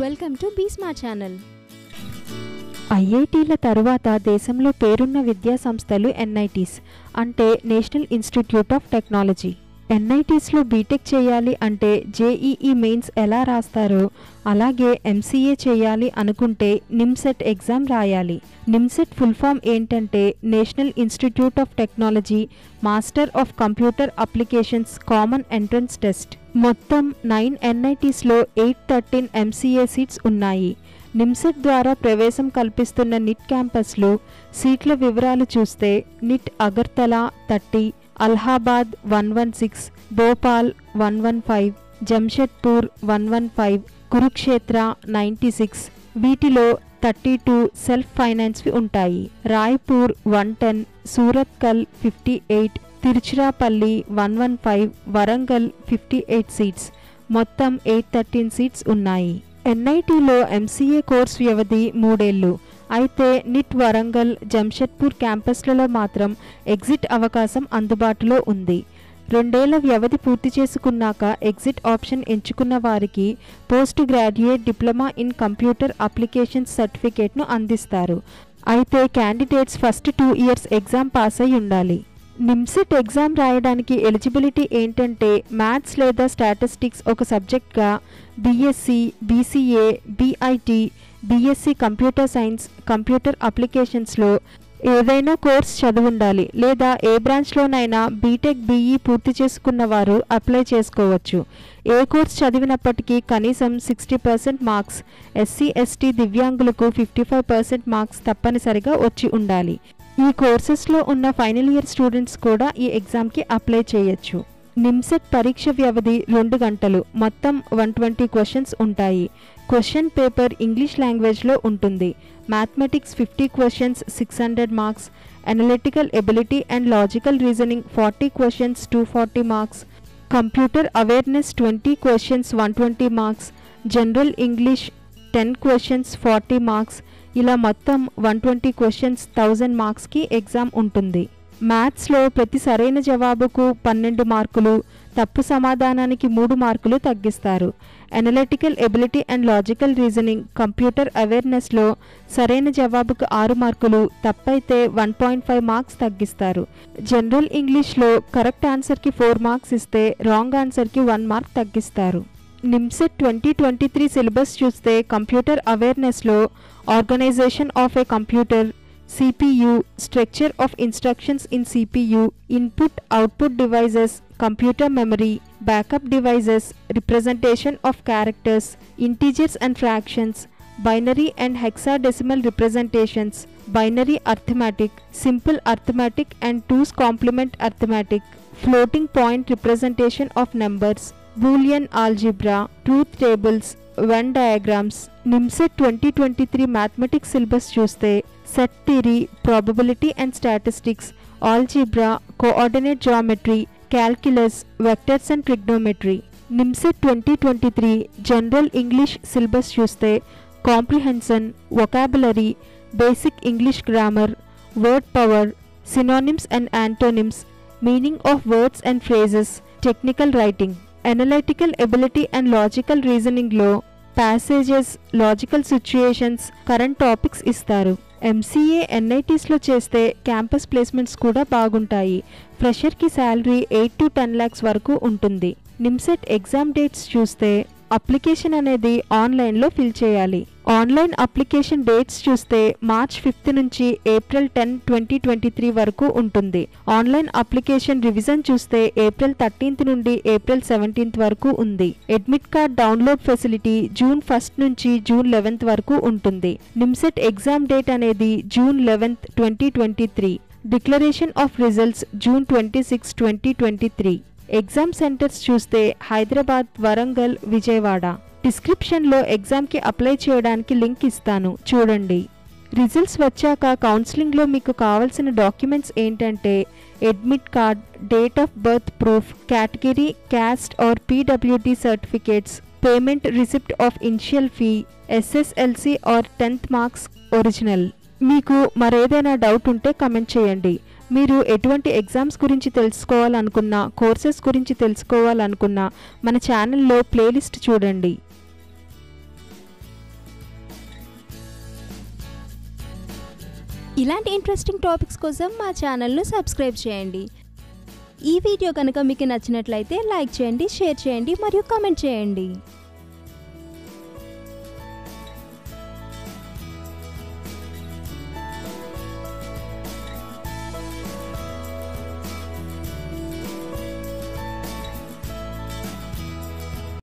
Welcome to B channel ఐఐటీల తరువాత దేశంలో పేరున్న విద్యా సంస్థలు ఎన్ఐటీస్ అంటే నేషనల్ ఇన్స్టిట్యూట్ ఆఫ్ టెక్నాలజీ. ఎన్ఐటీస్లో బీటెక్ చేయాలి అంటే జేఈఈ మెయిన్స్ ఎలా రాస్తారో అలాగే ఎంసీఏ చేయాలి అనుకుంటే నిమ్సెట్ ఎగ్జామ్ రాయాలి. నిమ్సెట్ ఫుల్ ఫామ్ ఏంటంటే National Institute of Technology Master of Computer Applications Common Entrance Test. మొత్తం నైన్ ఎన్ఐటీస్లో ఎయిట్ థర్టీన్ ఎంసీఏ సీట్స్ ఉన్నాయి. నిమ్సెట్ ద్వారా ప్రవేశం కల్పిస్తున్న నిట్ క్యాంపస్లో సీట్ల వివరాలు చూస్తే NIT Agartala thirty Allahabad one one six Bhopal one one five Jamshedpur one one five Kurukshetra ninety six వీటిలో థర్టీ టూ సెల్ఫ్ ఫైనాన్స్వి ఉంటాయి. Raipur one ten Surathkal fifty eight Tiruchirappalli one one five Warangal fifty eight seats. మొత్తం eight thirteen seats ఉన్నాయి. ఎన్ఐటీలో MCA course వ్యవధి మూడేళ్ళు అయితే neat Warangal Jamshedpur క్యాంపస్లలో మాత్రం ఎగ్జిట్ అవకాశం అందుబాటులో ఉంది. రెండేళ్ళ వ్యవధి పూర్తి చేసుకున్నాక ఎగ్జిట్ ఆప్షన్ ఎంచుకున్న వారికి post graduate diploma in computer application సర్టిఫికేట్ను అందిస్తారు. అయితే candidates first two years exam pass అయి ఉండాలి. నిమ్సెట్ ఎగ్జామ్ రాయడానికి ఎలిజిబిలిటీ ఏంటంటే మ్యాథ్స్ లేదా స్టాటిస్టిక్స్ ఒక సబ్జెక్ట్గా BSc BCA BIT BSc computer science computer అప్లికేషన్స్లో ఏదైనా కోర్స్ చదువుండాలి లేదా ఏ బ్రాంచ్లోనైనా బీటెక్ బీఈ పూర్తి చేసుకున్న వారు అప్లై చేసుకోవచ్చు. ఏ కోర్స్ చదివినప్పటికీ కనీసం sixty percent marks SC ST దివ్యాంగులకు ఫిఫ్టీ ఫైవ్ పర్సెంట్ మార్క్స్ తప్పనిసరిగా వచ్చి ఉండాలి. ఈ కోర్సెస్లో ఉన్న ఫైనల్ ఇయర్ స్టూడెంట్స్ కూడా ఈ ఎగ్జామ్కి అప్లై చేయొచ్చు. నిమ్సెట్ పరీక్ష వ్యవధి రెండు గంటలు. మొత్తం వన్ ట్వంటీ క్వశ్చన్స్ ఉంటాయి. క్వశ్చన్ పేపర్ ఇంగ్లీష్ లాంగ్వేజ్లో ఉంటుంది. Mathematics fifty questions six hundred marks. Analytical ability and logical reasoning forty questions two forty marks. Computer awareness twenty questions one twenty marks. General English ten questions forty marks. ఇలా మొత్తం one twenty questions thousand మార్క్స్కి exam ఉంటుంది. మ్యాథ్స్లో ప్రతి సరైన జవాబుకు పన్నెండు మార్కులు తప్పు సమాధానానికి మూడు మార్కులు తగ్గిస్తారు. Analytical ability and logical reasoning computer అవేర్నెస్లో సరైన జవాబుకు ఆరు మార్కులు తప్పైతే వన్ పాయింట్ ఫైవ్ మార్క్స్ తగ్గిస్తారు. జనరల్ ఇంగ్లీష్లో కరెక్ట్ ఆన్సర్కి ఫోర్ మార్క్స్ ఇస్తే రాంగ్ ఆన్సర్కి వన్ మార్క్ తగ్గిస్తారు. NIMCET twenty twenty three syllabus చూస్తే computer అవేర్నెస్లో organization of a computer CPU, structure of instructions in CPU, input-output devices, computer memory, backup devices, representation of characters, integers and fractions, binary and hexadecimal representations, binary arithmetic, simple arithmetic and 2's complement arithmetic, floating point representation of numbers, Boolean algebra, truth tables, Venn diagrams, NIMSET 2023 mathematics syllabus Tuesday, set theory probability and statistics algebra coordinate geometry calculus vectors and trigonometry NIMCET twenty twenty three general English syllabus చూస్తే comprehension vocabulary basic English grammar word power synonyms and antonyms meaning of words and phrases technical writing analytical ability and logical రీజనింగ్లో passages logical situations current topics ఇస్తారు. MCA ఎన్ఐటీస్లో చేస్తే campus placements కూడా బాగుంటాయి. ఫ్రెషర్కి salary eight to ten lakhs వరకు ఉంటుంది. NIMCET exam dates చూస్తే application అనేది ఆన్లైన్లో ఫిల్ చేయాలి. ఆన్లైన్ అప్లికేషన్ డేట్స్ చూస్తే మార్చ్ ఫిఫ్త్ నుంచి April ten twenty twenty three వరకు ఉంటుంది. ఆన్లైన్ అప్లికేషన్ రివిజన్ చూస్తే ఏప్రిల్ థర్టీన్త్ నుండి ఏప్రిల్ సెవెంటీన్త్ వరకు ఉంది. Admit card download facility June first నుంచి జూన్ లెవెన్త్ వరకు ఉంటుంది. నిమ్సెట్ ఎగ్జామ్ డేట్ అనేది June eleventh twenty twenty three. Declaration of results June twenty six twenty twenty three. Exam centres చూస్తే హైదరాబాద్ వరంగల్ విజయవాడ. డిస్క్రిప్షన్లో ఎగ్జామ్కి అప్లై చేయడానికి లింక్ ఇస్తాను. చూడండి. రిజల్ట్స్ వచ్చాక కౌన్సిలింగ్లో మీకు కావాల్సిన డాక్యుమెంట్స్ ఏంటంటే admit card date of birth proof category caste or PWD certificates payment receipt of initial fee SSLC or tenth marks original. మీకు మరేదైనా డౌట్ ఉంటే కమెంట్ చేయండి. మీరు ఎటువంటి ఎగ్జామ్స్ గురించి తెలుసుకోవాలనుకున్నా కోర్సెస్ గురించి తెలుసుకోవాలనుకున్నా మన ఛానల్లో ప్లేలిస్ట్ చూడండి. ఇలాంటి ఇంట్రెస్టింగ్ టాపిక్స్ కోసం మా ఛానల్ను సబ్స్క్రైబ్ చేయండి. ఈ వీడియో కనుక మీకు నచ్చినట్లయితే లైక్ చేయండి షేర్ చేయండి మరియు కామెంట్ చేయండి.